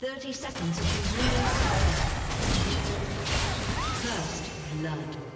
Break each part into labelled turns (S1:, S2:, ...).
S1: 30 seconds until First blood.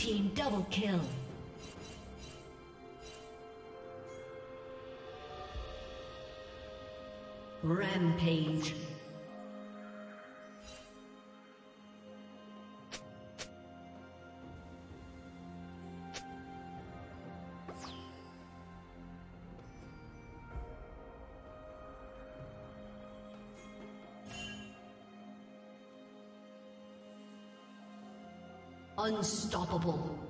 S1: team double kill. Unstoppable.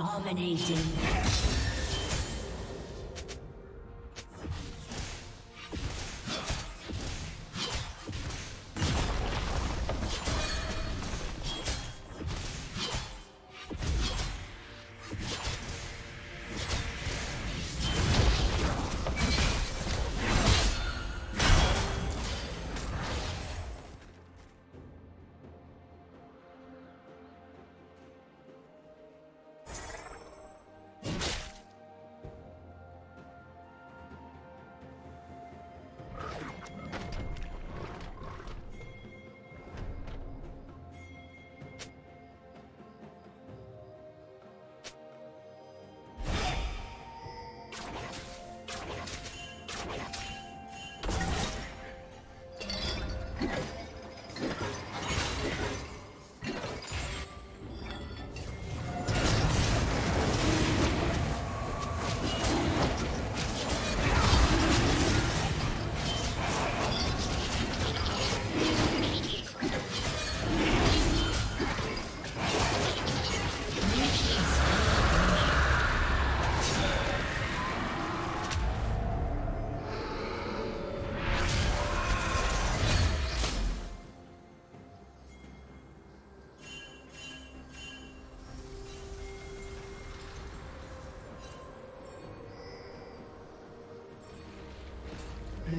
S1: Dominating.